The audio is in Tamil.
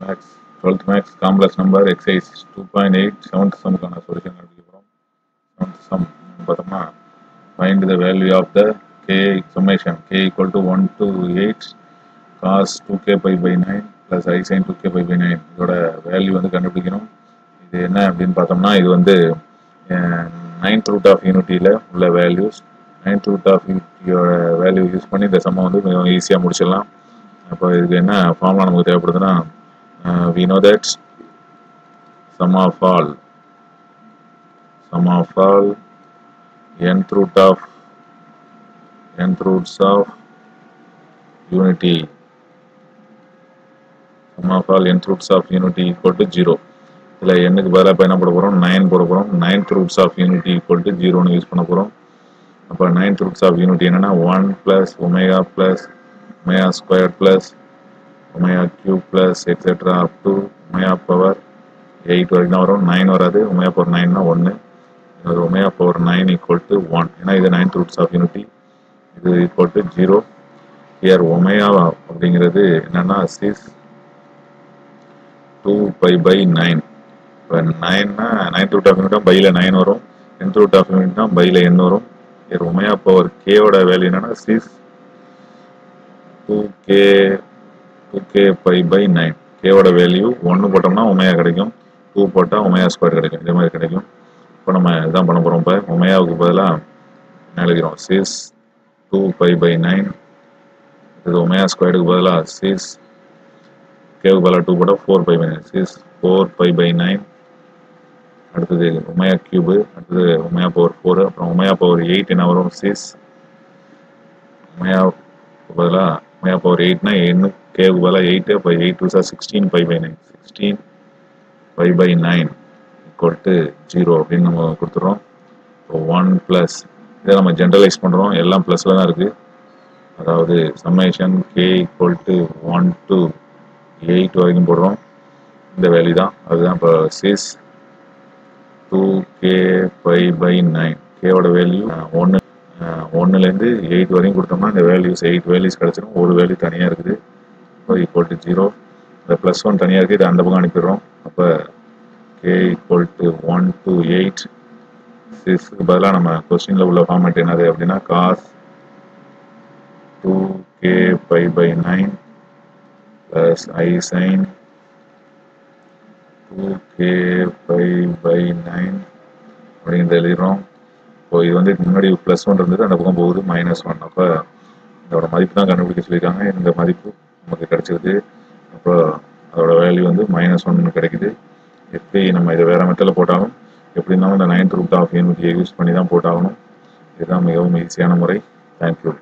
Max twelfth max complex number exercise two point eight seventh சம்க்கான solution கண்டுபிடிக்கிறோம். செவன்த் சம் பார்த்தோம்னா find the value of the K summation K equal to one to eight cos two K pi by nine plus I sine two K pi by nine இதோட வேல்யூ வந்து கண்டுபிடிக்கணும் இது என்ன அப்படின்னு பார்த்தோம்னா இது வந்து நைன்த் ரூட் ஆஃப் யூனிட்டியில் உள்ள வேல்யூஸ் நைன்த் ரூட் ஆஃப் யூனிட்டியோட வேல்யூ யூஸ் பண்ணி இந்த சம்மை வந்து கொஞ்சம் ஈஸியாக முடிச்சிடலாம். அப்போ இதுக்கு என்ன ஃபார்முலா நமக்கு தேவைப்படுதுன்னா uh, we know that sum of all sum of all nth root of nth roots of unity. Sum of all nth roots of unity equal to 0 இதில் எண்ணுக்கு பதிலாக இப்போ என்ன போட போகிறோம் நைன் போட போகிறோம் ninth roots of unity equal to ஜீரோன்னு யூஸ் பண்ண போகிறோம் அப்போ நைன்த் ரூட்ஸ் ஆஃப் யூனிட்டி என்னன்னா one plus omega plus omega square plus omega cube plus etcetera up to omega power eight வரைக்கும் தான் வரும். நைன் வராது. உமையா பவர் நைன்னா ஒன்று இது omega power nine equal to one ஏன்னா இது நைன்த் ரூட்ஸ் ஆஃப் யூனிட்டி இது equal to zero here omega அப்படிங்கிறது என்னன்னா six two pi by nine இப்போ நைன்னா நைன்த் ரூட் ஆஃப் யூனிட்னா பையில் நைன் வரும். டென்த் ரூட் ஆஃப் யூனிட்னா பையில் எண் வரும். ஹியர் ஒமேகா பவர் கேவோட வேல்யூ என்னன்னா six two K K pi by nine கேவோட value ஒன்று போட்டோம்னா ஒமேகா கிடைக்கும். டூ போட்டால் உமையா ஸ்கொயர் கிடைக்கும். இதே மாதிரி கிடைக்கும். இப்போ நம்ம இதான் பண்ண போகிறோம் இப்போ உமையாவுக்கு பதிலாக எழுதிக்கிறோம்? Six two five pi by nine omega ஸ்கொயருக்கு பதிலாக சிக்ஸ் கேவுக்கு பதிலாக டூ போட்டால் four pi by nine six four five pi by nine omega cube அடுத்தது உமையா பவர் ஃபோர் அப்புறம் உமையா பவர் எயிட் என்ன வரும்? சிக்ஸ் உமையா பதிலாக ஒமேயா பவர் எயிட்னா எண்ணு கேவுக்கு பதிலாக எயிட்டு அப்போ eight two sir sixteen five by nine sixteen five by nine equal to zero அப்படின்னு நம்ம கொடுத்துறோம். இப்போ ஒன் ப்ளஸ் இதை நம்ம ஜென்ரலைஸ் பண்ணுறோம் எல்லாம் ப்ளஸில் தான் இருக்குது அதாவது summation K equal to one to eight வரைக்கும் போடுறோம். இந்த வேல்யூ தான். அதுதான் இப்போ cis two K five pi by கேவோட value ஒன்று ஒன்றுலேருந்து எயிட் வரையும் கொடுத்தோம்னா இந்த வேல்யூஸ் எயிட் வேல்யூஸ் கிடச்சிடும் ஒரு வேல்யூ தனியாக இருக்குது. இப்போ ஈக்குவல் டு ஜீரோ இந்த ப்ளஸ் ஒன் தனியாக இருக்குது இது அந்த பக்கம் அனுப்பிடுறோம். அப்போ k equal to 1 to 8 சிக்ஸ்க்கு பதிலாக நம்ம கொஸ்டினில் உள்ள ஃபார்மேட் என்னது அப்படின்னா cos two K five by nine plus I sine two K five by nine அப்படிங்கிறத எழுதிடுறோம். இப்போ இது வந்து முன்னாடி ப்ளஸ் ஒன் இருந்தது அந்த பக்கம் போகுது மைனஸ் ஒன் அப்போ இதோட மதிப்பு தான் கண்டுபிடிக்க சொல்லியிருக்காங்க. இந்த மதிப்பு நமக்கு கிடைச்சிருது. அப்போ அதோட வேல்யூ வந்து மைனஸ் ஒன் கிடைக்குது. எப்படி நம்ம இதை வேறு மெத்தடில் போட்டாலும் எப்படி இருந்தாலும் இந்த நைன்த் ரூட் ஆஃப் யூனிட்டியை யூஸ் பண்ணி தான் போட்டாகணும். இதுதான் மிகவும் ஈஸியான முறை. தேங்க்யூ